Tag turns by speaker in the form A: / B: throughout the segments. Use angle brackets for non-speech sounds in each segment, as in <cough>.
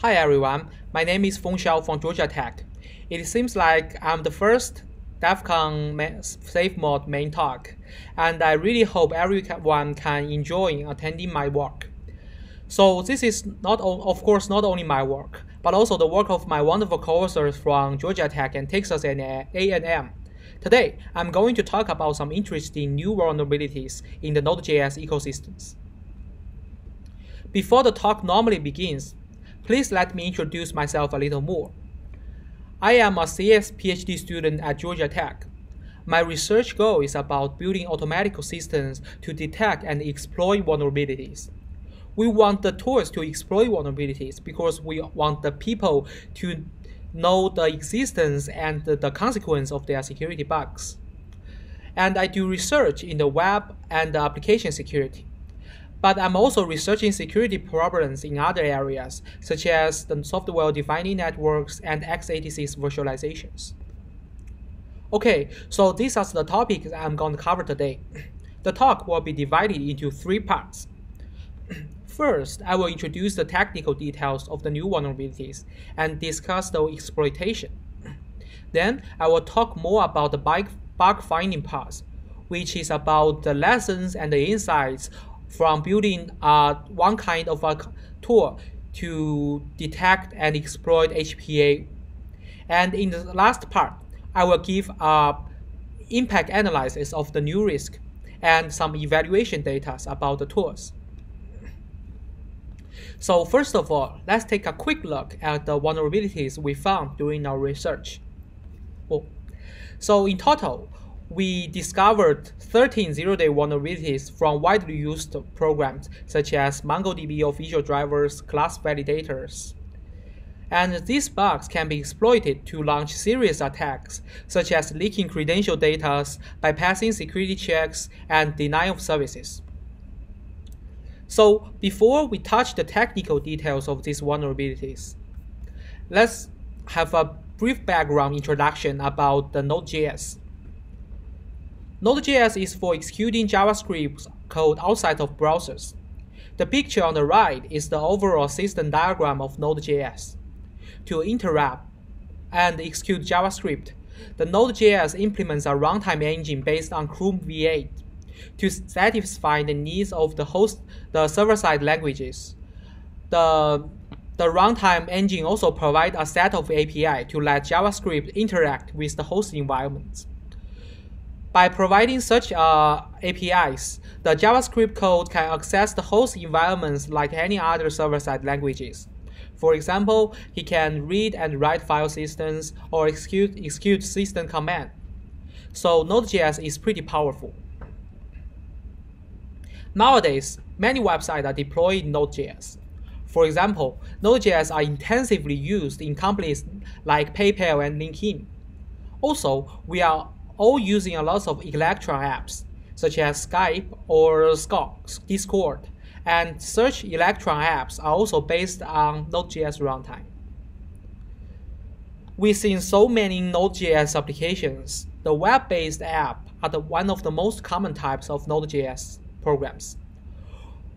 A: Hi everyone, my name is Feng Xiao from Georgia Tech. It seems like I'm the first DEF CON Safe Mode main talk, and I really hope everyone can enjoy attending my work. So this is not, of course, not only my work, but also the work of my wonderful co-authors from Georgia Tech and Texas A&M. Uh, Today, I'm going to talk about some interesting new vulnerabilities in the Node.js ecosystems. Before the talk normally begins, Please let me introduce myself a little more. I am a CS PhD student at Georgia Tech. My research goal is about building automatic systems to detect and exploit vulnerabilities. We want the tools to exploit vulnerabilities because we want the people to know the existence and the consequence of their security bugs. And I do research in the web and application security. But I'm also researching security problems in other areas, such as the software-defined networks and x86 virtualizations. Okay, so these are the topics I'm going to cover today. <clears throat> The talk will be divided into three parts. <clears throat> First, I will introduce the technical details of the new vulnerabilities and discuss the exploitation. <clears throat> Then, I will talk more about the bug finding part, which is about the lessons and the insights from building uh, one kind of a tool to detect and exploit HPA. And in the last part, I will give a impact analysis of the new risk and some evaluation data about the tools. So first of all, let's take a quick look at the vulnerabilities we found during our research. Oh. So in total, we discovered 13 zero-day vulnerabilities from widely used programs such as MongoDB official drivers, class validators. And these bugs can be exploited to launch serious attacks, such as leaking credential data, bypassing security checks, and denial of services. So before we touch the technical details of these vulnerabilities, let's have a brief background introduction about the Node.js. Node.js is for executing JavaScript code outside of browsers. The picture on the right is the overall system diagram of Node.js. To interrupt and execute JavaScript, the Node.js implements a runtime engine based on Chrome V8 to satisfy the needs of the host, the server-side languages. The, the runtime engine also provides a set of API to let JavaScript interact with the host environment. By providing such uh, APIs, the JavaScript code can access the host environments like any other server-side languages. For example, he can read and write file systems or execute, execute system command. So Node.js is pretty powerful. Nowadays, many websites are deploying Node.js. For example, Node.js are intensively used in companies like PayPal and LinkedIn. Also, we are all using a lot of Electron apps, such as Skype or Discord, and such Electron apps are also based on Node.js runtime. Within so many Node.js applications, the web-based app are the one of the most common types of Node.js programs.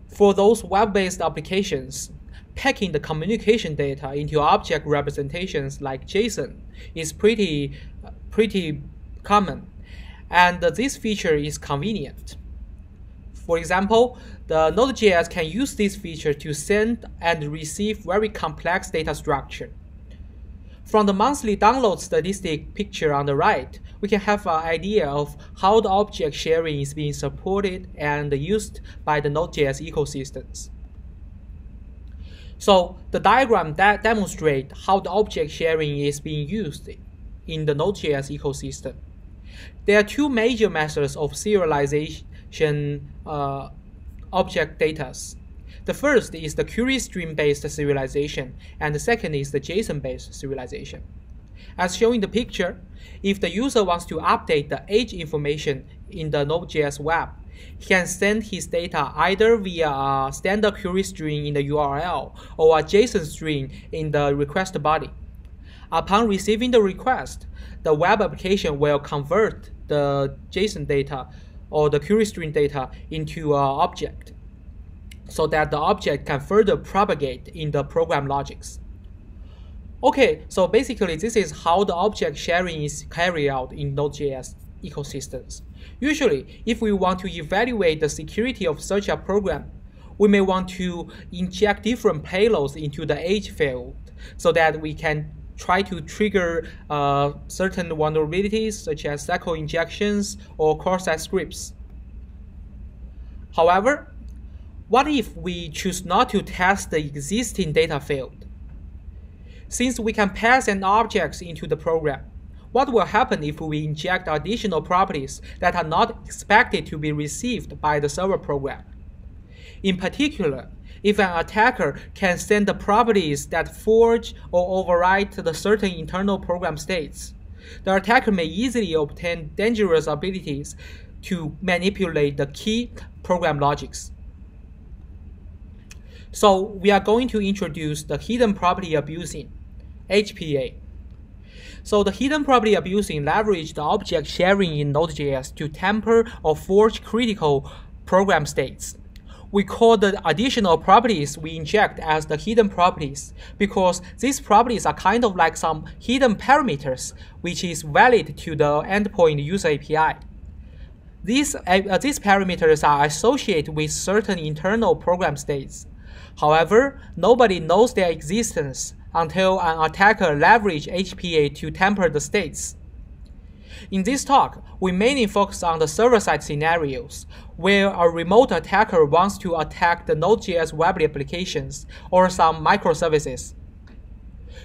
A: For those web-based applications, packing the communication data into object representations like JSON is pretty, pretty common, and this feature is convenient. For example, the Node.js can use this feature to send and receive very complex data structure. From the monthly download statistic picture on the right, we can have an idea of how the object sharing is being supported and used by the Node.js ecosystems. So the diagram that demonstrates how the object sharing is being used in the Node.js ecosystem. There are two major methods of serialization uh, object data. The first is the query string-based serialization, and the second is the JSON-based serialization. As shown in the picture, if the user wants to update the age information in the Node.js web, he can send his data either via a standard query string in the URL or a JSON string in the request body. Upon receiving the request, the web application will convert the JSON data or the query string data into an object so that the object can further propagate in the program logics. Okay, so basically this is how the object sharing is carried out in Node.js ecosystems. Usually, if we want to evaluate the security of such a program, we may want to inject different payloads into the edge field so that we can try to trigger uh, certain vulnerabilities such as SQL injections or cross-site scripts. However, what if we choose not to test the existing data field? Since we can pass an object into the program, what will happen if we inject additional properties that are not expected to be received by the server program? In particular, if an attacker can send the properties that forge or overwrite the certain internal program states, the attacker may easily obtain dangerous abilities to manipulate the key program logics. So we are going to introduce the hidden property abusing, HPA. So the hidden property abusing leverage the object sharing in Node.js to tamper or forge critical program states. We call the additional properties we inject as the hidden properties because these properties are kind of like some hidden parameters which is valid to the endpoint user API. These, uh, these parameters are associated with certain internal program states. However, nobody knows their existence until an attacker leverage HPA to tamper the states. In this talk, we mainly focus on the server-side scenarios, where a remote attacker wants to attack the Node.js web applications or some microservices.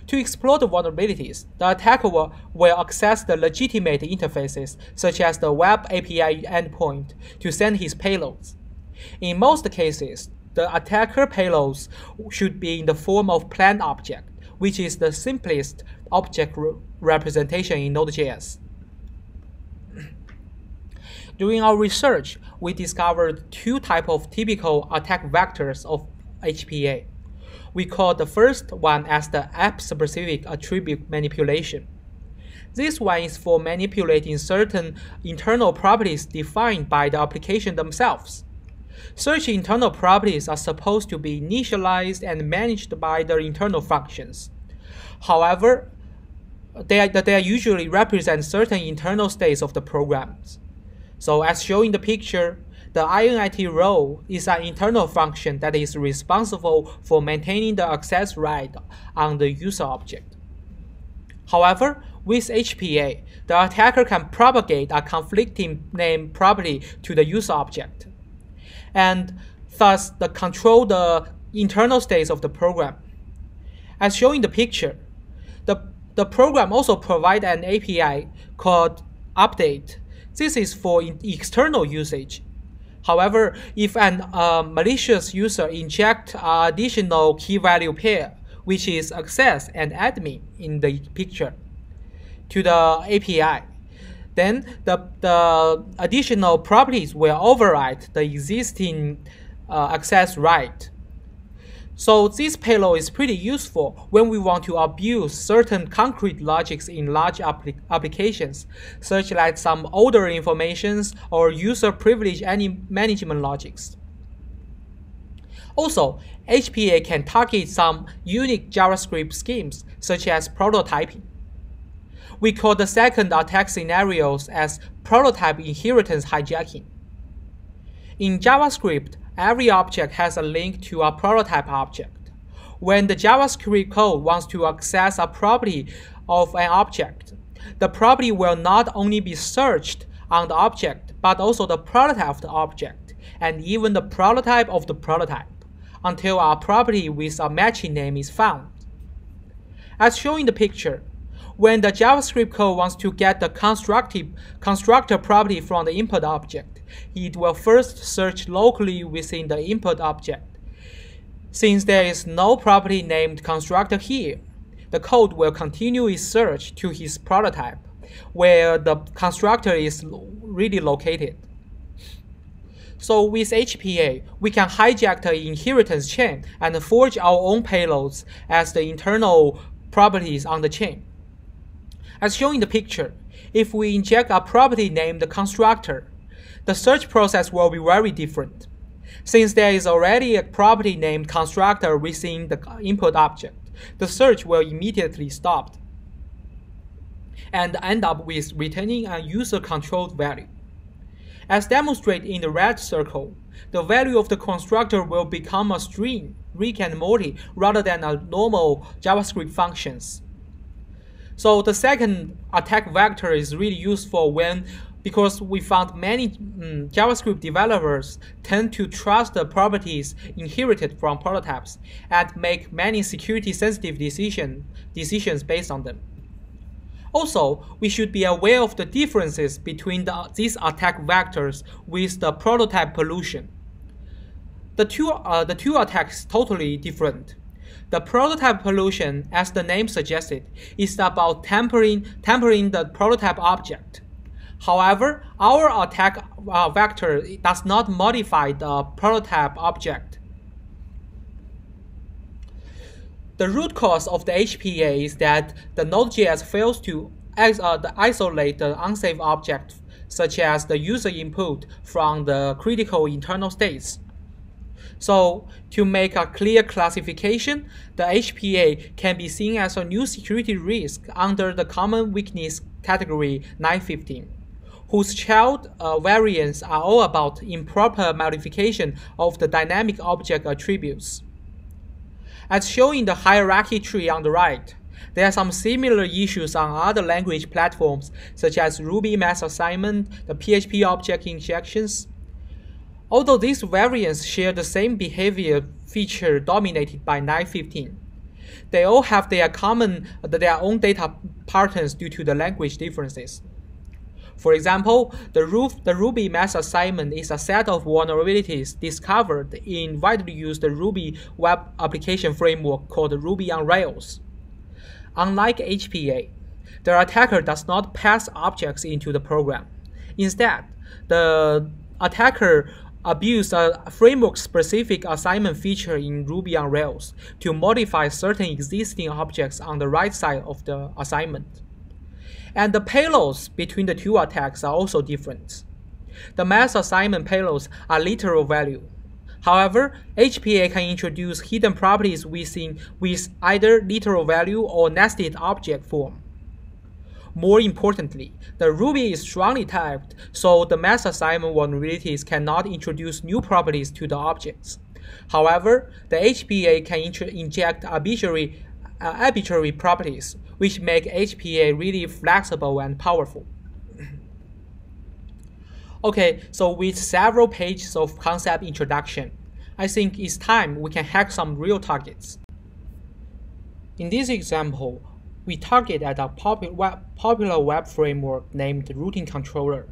A: To explore the vulnerabilities, the attacker will, will access the legitimate interfaces, such as the web API endpoint, to send his payloads. In most cases, the attacker payloads should be in the form of plain object, which is the simplest object re representation in Node.js. During our research, we discovered two types of typical attack vectors of HPA. We call the first one as the app-specific attribute manipulation. This one is for manipulating certain internal properties defined by the application themselves. Such internal properties are supposed to be initialized and managed by the internal functions. However, they, they usually represent certain internal states of the programs. So as shown in the picture, the init role is an internal function that is responsible for maintaining the access right on the user object. However, with HPA, the attacker can propagate a conflicting name property to the user object, and thus the control the internal states of the program. As shown in the picture, the, the program also provides an API called update this is for external usage. However, if an uh, malicious user inject additional key value pair, which is access and admin in the picture, to the API, then the, the additional properties will override the existing uh, access right so this payload is pretty useful when we want to abuse certain concrete logics in large applic applications, such as some order informations or user privilege management logics. Also, HPA can target some unique JavaScript schemes, such as prototyping. We call the second attack scenarios as prototype inheritance hijacking. In JavaScript, every object has a link to a prototype object. When the JavaScript code wants to access a property of an object, the property will not only be searched on the object, but also the prototype of the object, and even the prototype of the prototype, until a property with a matching name is found. As shown in the picture, when the JavaScript code wants to get the constructor property from the input object, it will first search locally within the input object. Since there is no property named constructor here, the code will continue its search to his prototype, where the constructor is really located. So with HPA, we can hijack the inheritance chain and forge our own payloads as the internal properties on the chain. As shown in the picture, if we inject a property named constructor, the search process will be very different. Since there is already a property named constructor within the input object, the search will immediately stop and end up with returning a user-controlled value. As demonstrated in the red circle, the value of the constructor will become a string, Rick and Morty, rather than a normal JavaScript functions. So the second attack vector is really useful when because we found many um, JavaScript developers tend to trust the properties inherited from prototypes and make many security sensitive decision, decisions based on them. Also, we should be aware of the differences between the, these attack vectors with the prototype pollution. The two, uh, the two attacks totally different. The prototype pollution, as the name suggested, is about tampering, tampering the prototype object. However, our attack uh, vector does not modify the prototype object. The root cause of the HPA is that the Node.js fails to uh, isolate the unsafe object, such as the user input from the critical internal states. So to make a clear classification, the HPA can be seen as a new security risk under the common weakness category 915 whose child uh, variants are all about improper modification of the dynamic object attributes. As shown in the hierarchy tree on the right, there are some similar issues on other language platforms such as Ruby mass assignment, the PHP object injections. Although these variants share the same behavior feature dominated by 915, they all have their common their own data patterns due to the language differences. For example, the, roof, the Ruby mass assignment is a set of vulnerabilities discovered in widely used Ruby web application framework called Ruby on Rails. Unlike HPA, the attacker does not pass objects into the program. Instead, the attacker abused a framework-specific assignment feature in Ruby on Rails to modify certain existing objects on the right side of the assignment. And the payloads between the two attacks are also different. The mass assignment payloads are literal value. However, HPA can introduce hidden properties within with either literal value or nested object form. More importantly, the Ruby is strongly typed, so the mass assignment vulnerabilities cannot introduce new properties to the objects. However, the HPA can inject arbitrary, uh, arbitrary properties, which make HPA really flexible and powerful. <clears throat> okay, so with several pages of concept introduction, I think it's time we can hack some real targets. In this example, we target at a popular web, framework named Routing Controller.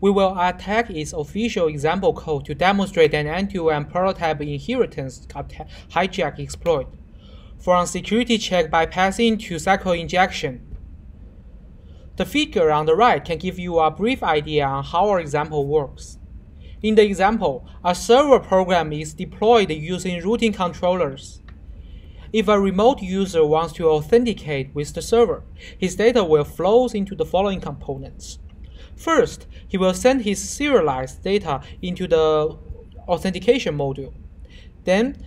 A: We will attack its official example code to demonstrate an end-to-end prototype inheritance hijack exploit from security check bypassing to SQL injection. The figure on the right can give you a brief idea on how our example works. In the example, a server program is deployed using routing controllers. If a remote user wants to authenticate with the server, his data will flow into the following components. First, he will send his serialized data into the authentication module. Then,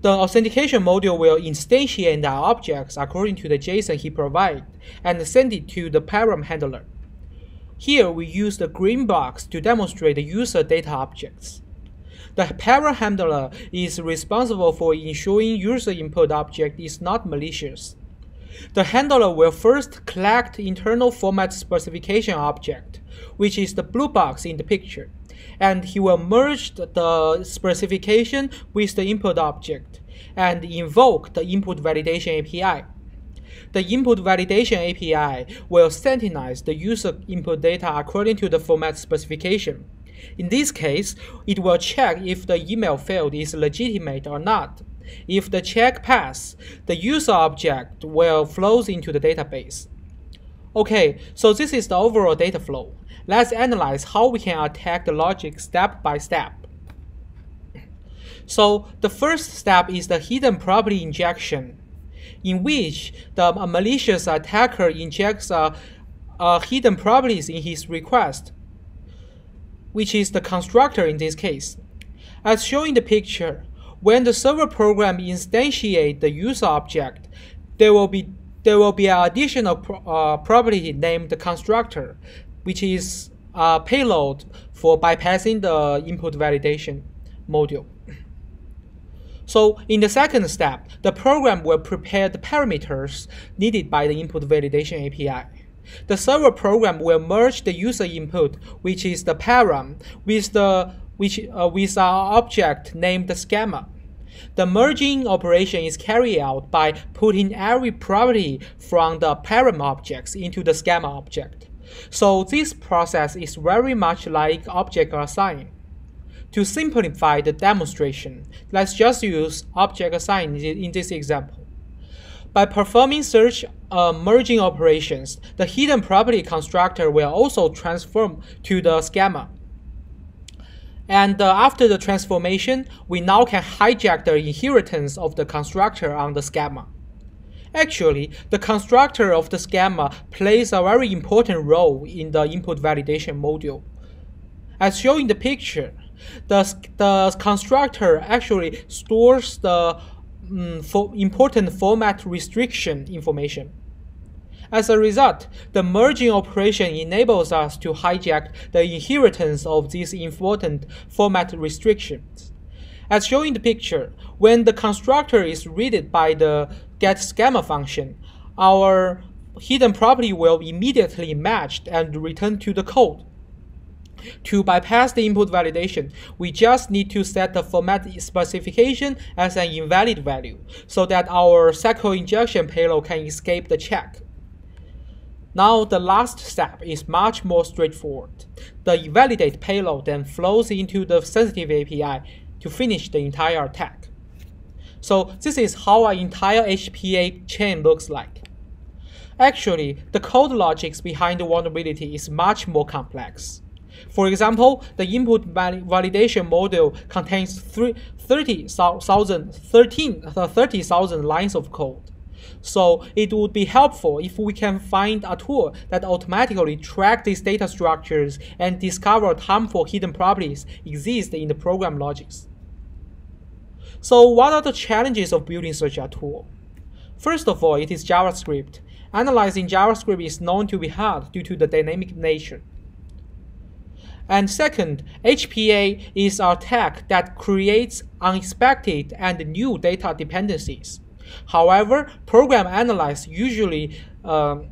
A: the authentication module will instantiate the objects according to the JSON he provided and send it to the param handler. Here we use the green box to demonstrate the user data objects. The param handler is responsible for ensuring user input object is not malicious. The handler will first collect internal format specification object, which is the blue box in the picture and he will merge the specification with the input object and invoke the input validation API. The input validation API will synchronize the user input data according to the format specification. In this case, it will check if the email field is legitimate or not. If the check pass, the user object will flow into the database. Okay, so this is the overall data flow. Let's analyze how we can attack the logic step by step. So the first step is the hidden property injection, in which the malicious attacker injects a hidden properties in his request, which is the constructor in this case. As shown in the picture, when the server program instantiate the user object, there will be there will be an additional pro uh, property named the constructor, which is a payload for bypassing the input validation module. So in the second step, the program will prepare the parameters needed by the input validation API. The server program will merge the user input, which is the param, with the which uh, with our object named the schema. The merging operation is carried out by putting every property from the param objects into the schema object. So this process is very much like object assign. To simplify the demonstration, let's just use object assign in this example. By performing search uh, merging operations, the hidden property constructor will also transform to the schema. And uh, after the transformation, we now can hijack the inheritance of the constructor on the schema. Actually, the constructor of the schema plays a very important role in the input validation module. As shown in the picture, the, the constructor actually stores the um, for important format restriction information. As a result, the merging operation enables us to hijack the inheritance of these important format restrictions. As shown in the picture, when the constructor is read by the getSchema function, our hidden property will immediately matched and return to the code. To bypass the input validation, we just need to set the format specification as an invalid value so that our SQL injection payload can escape the check. Now the last step is much more straightforward. The validate payload then flows into the sensitive API to finish the entire attack. So this is how an entire HPA chain looks like. Actually, the code logics behind the vulnerability is much more complex. For example, the input validation module contains 30,000 30, lines of code. So it would be helpful if we can find a tool that automatically track these data structures and discover harmful hidden properties exist in the program logics. So what are the challenges of building such a tool? First of all, it is JavaScript. Analyzing JavaScript is known to be hard due to the dynamic nature. And second, HPA is a tag that creates unexpected and new data dependencies. However, program analysis usually um,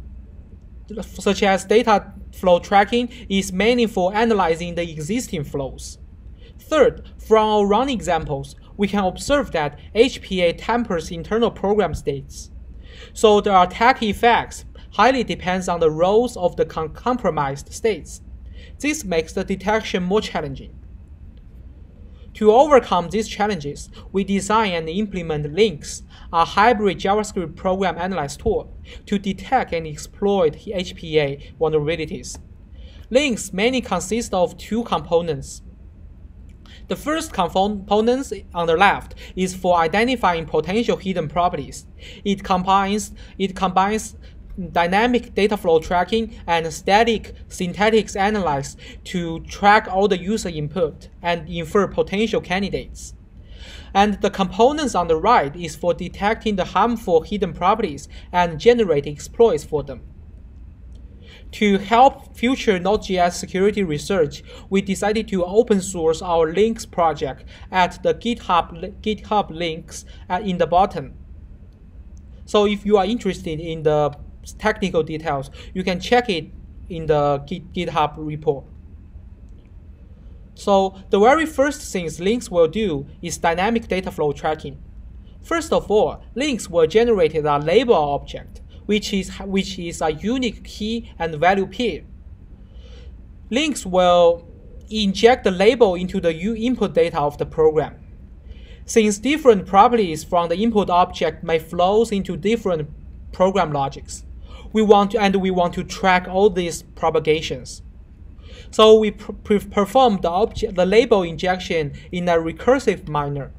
A: such as data flow tracking is mainly for analyzing the existing flows. Third, from our run examples, we can observe that HPA tempers internal program states. So the attack effects highly depends on the roles of the compromised states. This makes the detection more challenging. To overcome these challenges, we design and implement Lynx, a hybrid JavaScript program analysis tool, to detect and exploit HPA vulnerabilities. Lynx mainly consists of two components. The first component on the left is for identifying potential hidden properties. It combines, it combines dynamic data flow tracking and static syntactics analysis to track all the user input and infer potential candidates. And the components on the right is for detecting the harmful hidden properties and generate exploits for them. To help future Node.js security research, we decided to open source our Lynx project at the GitHub, GitHub links uh, in the bottom. So if you are interested in the technical details, you can check it in the GitHub report. So the very first things Lynx will do is dynamic data flow tracking. First of all, Lynx will generate a label object, which is, which is a unique key and value pair. Lynx will inject the label into the U input data of the program. Since different properties from the input object may flow into different program logics, we want to, and we want to track all these propagations. So we perform the, object, the label injection in a recursive manner.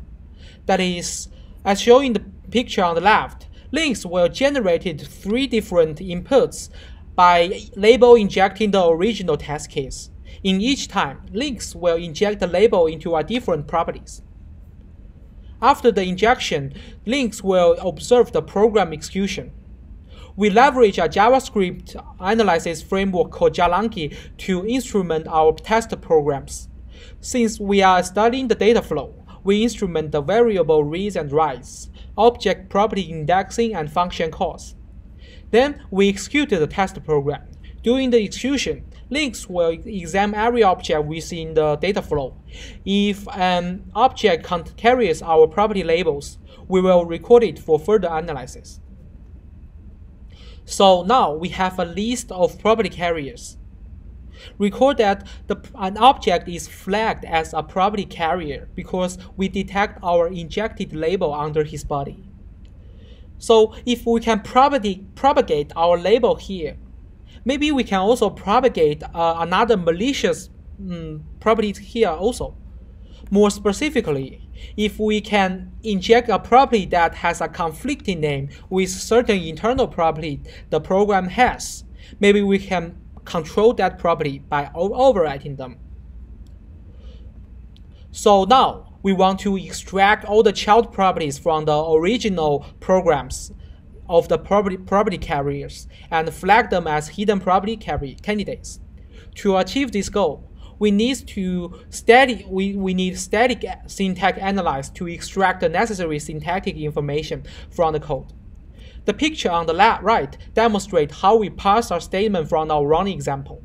A: That is, as shown in the picture on the left, Lynx will generate three different inputs by label injecting the original test case. In each time, Lynx will inject the label into a different properties. After the injection, Lynx will observe the program execution. We leverage a JavaScript analysis framework called Jalangi to instrument our test programs. Since we are studying the data flow, we instrument the variable reads and writes, object property indexing, and function calls. Then we execute the test program. During the execution, Lynx will examine every object within the data flow. If an object carries our property labels, we will record it for further analysis. So now we have a list of property carriers. Recall that the, an object is flagged as a property carrier because we detect our injected label under his body. So if we can propagate, propagate our label here, maybe we can also propagate uh, another malicious um, property here also. More specifically, if we can inject a property that has a conflicting name with certain internal property the program has, maybe we can control that property by overwriting them. So now we want to extract all the child properties from the original programs of the property, property carriers and flag them as hidden property carry candidates. To achieve this goal, we need to static we, we need static syntax analyze to extract the necessary syntactic information from the code. The picture on the left right demonstrates how we parse our statement from our running example.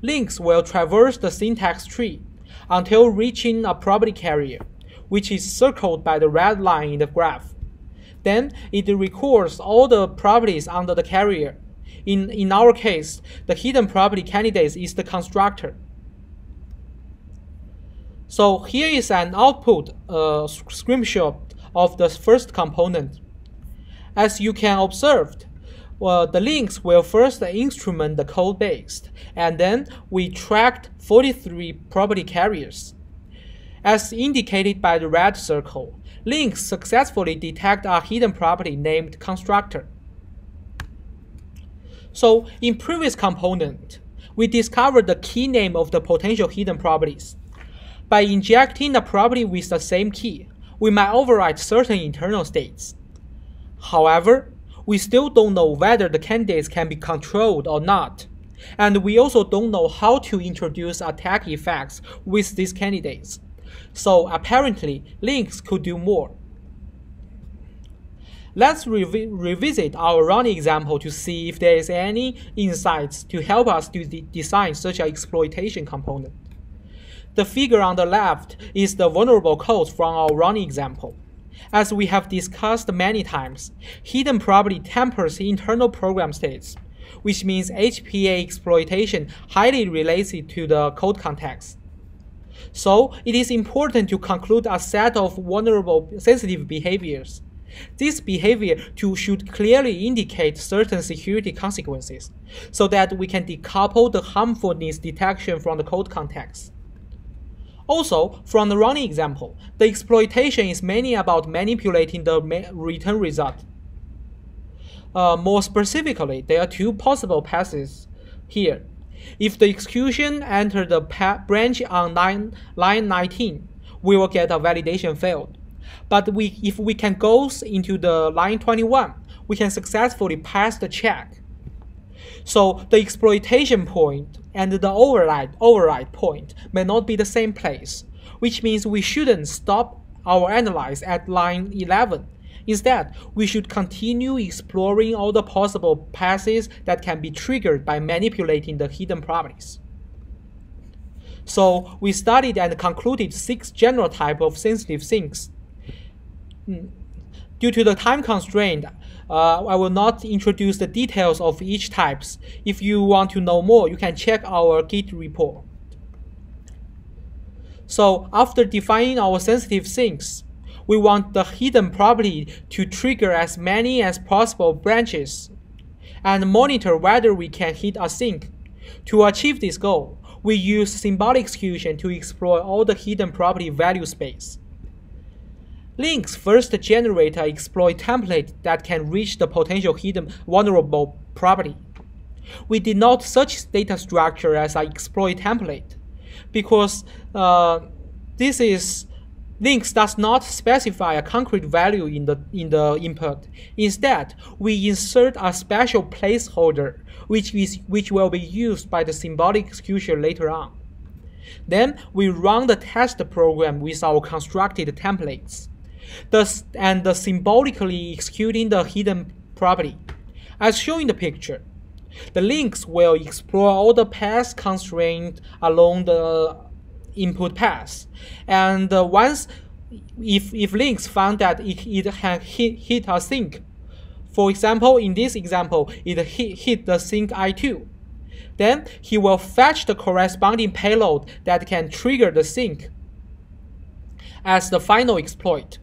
A: Lynx will traverse the syntax tree until reaching a property carrier which is circled by the red line in the graph. Then it records all the properties under the carrier. In, in our case, the hidden property candidate is the constructor. So here is an output uh, screenshot of the first component. As you can observe, well, the Lynx will first instrument the code base, and then we tracked 43 property carriers. As indicated by the red circle, Lynx successfully detect a hidden property named constructor. So in previous component, we discovered the key name of the potential hidden properties. By injecting a property with the same key, we might override certain internal states. However, we still don't know whether the candidates can be controlled or not. And we also don't know how to introduce attack effects with these candidates. So apparently, Lynx could do more. Let's revi revisit our running example to see if there is any insights to help us to de design such an exploitation component. The figure on the left is the vulnerable code from our running example. As we have discussed many times, hidden property tempers internal program states, which means HPA exploitation highly related to the code context. So it is important to conclude a set of vulnerable sensitive behaviors. This behavior to should clearly indicate certain security consequences, so that we can decouple the harmfulness detection from the code context. Also, from the running example, the exploitation is mainly about manipulating the return result. Uh, more specifically, there are two possible paths here. If the execution enters the branch on line, line 19, we will get a validation failed. But we, if we can go into the line 21, we can successfully pass the check. So the exploitation point and the override, override point may not be the same place, which means we shouldn't stop our analyze at line 11 Instead, we should continue exploring all the possible paths that can be triggered by manipulating the hidden properties. So we studied and concluded six general types of sensitive sinks. Hmm. Due to the time constraint, uh, I will not introduce the details of each types. If you want to know more, you can check our Git report. So after defining our sensitive sinks, we want the hidden property to trigger as many as possible branches and monitor whether we can hit a sink. To achieve this goal, we use symbolic execution to explore all the hidden property value space. Lynx first generate an exploit template that can reach the potential hidden vulnerable property. We denote such data structure as an exploit template because uh, this is Lynx does not specify a concrete value in the, in the input. Instead, we insert a special placeholder which, is, which will be used by the symbolic execution later on. Then we run the test program with our constructed templates, thus, and the symbolically executing the hidden property. As shown in the picture, the Lynx will explore all the path constraints along the input path. And uh, once, if, if Lynx found that it, it had hit, hit a sink, for example, in this example, it hit, hit the sink I2. Then he will fetch the corresponding payload that can trigger the sink as the final exploit.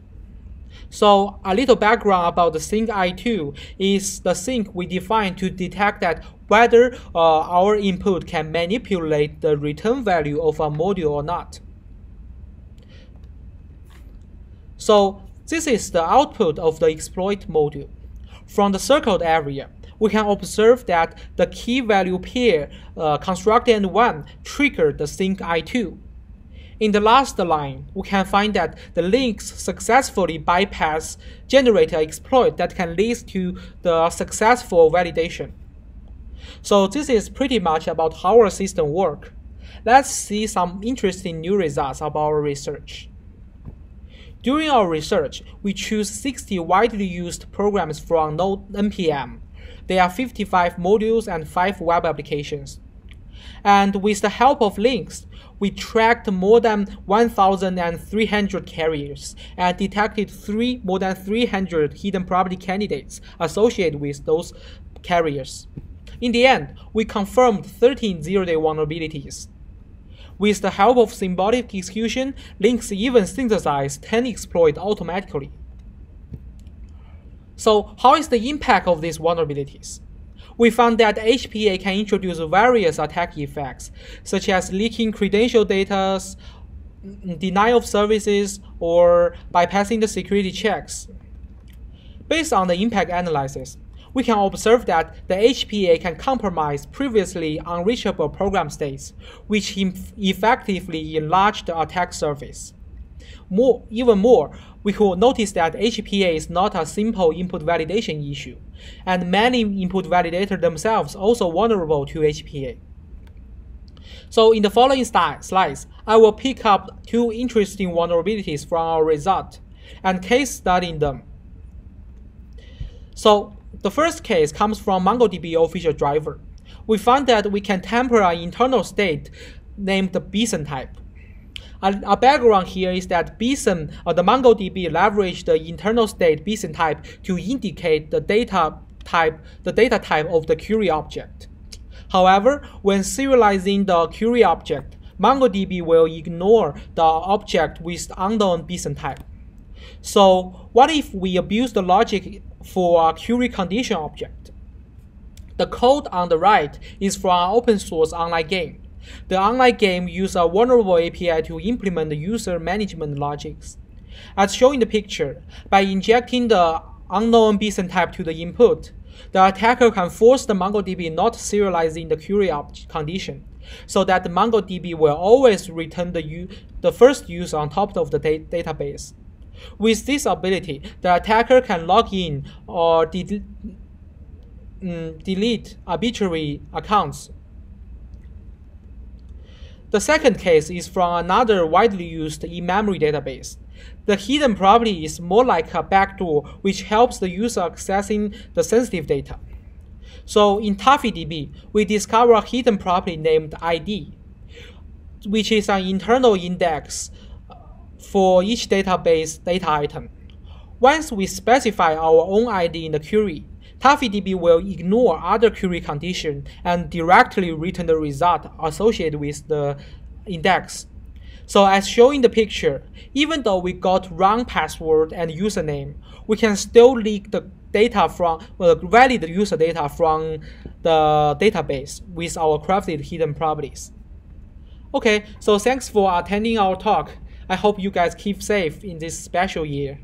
A: So a little background about the sink I2 is the sink we define to detect that whether uh, our input can manipulate the return value of a module or not. So this is the output of the exploit module. From the circled area, we can observe that the key value pair uh, constructed 1 triggered the sink I2. In the last line, we can find that the Lynx successfully bypass generator exploit that can lead to the successful validation. So this is pretty much about how our system work. Let's see some interesting new results of our research. During our research, we choose 60 widely used programs from Node NPM. There are 55 modules and 5 web applications. And with the help of Lynx, we tracked more than 1,300 carriers and detected three, more than 300 hidden property candidates associated with those carriers. In the end, we confirmed 13 zero-day vulnerabilities. With the help of symbolic execution, Lynx even synthesize 10 exploits automatically. So how is the impact of these vulnerabilities? We found that HPA can introduce various attack effects, such as leaking credential data, denial of services, or bypassing the security checks. Based on the impact analysis, we can observe that the HPA can compromise previously unreachable program states, which effectively enlarge the attack surface. More, even more, we could notice that HPA is not a simple input validation issue, and many input validators themselves also vulnerable to HPA. So in the following slides, I will pick up two interesting vulnerabilities from our result and case studying them. So the first case comes from MongoDB official driver. We found that we can tamper an internal state named the BSON type. A, background here is that BSON or uh, the MongoDB leverage the internal state BSON type to indicate the data type, the data type of the query object. However, when serializing the query object, MongoDB will ignore the object with unknown BSON type. So what if we abuse the logic for a query condition object? The code on the right is from an open source online game. The online game uses a vulnerable API to implement the user management logics. As shown in the picture, by injecting the unknown BSON type to the input, the attacker can force the MongoDB not serializing the query condition, so that the MongoDB will always return the, the first use on top of the da database. With this ability, the attacker can log in or de mm, delete arbitrary accounts the second case is from another widely used in-memory database. The hidden property is more like a backdoor which helps the user accessing the sensitive data. So in TaffyDB, we discover a hidden property named ID, which is an internal index for each database data item. Once we specify our own ID in the query, TaffyDB will ignore other query conditions and directly return the result associated with the index. So as shown in the picture, even though we got wrong password and username, we can still leak the data from uh, valid user data from the database with our crafted hidden properties. Okay, so thanks for attending our talk. I hope you guys keep safe in this special year.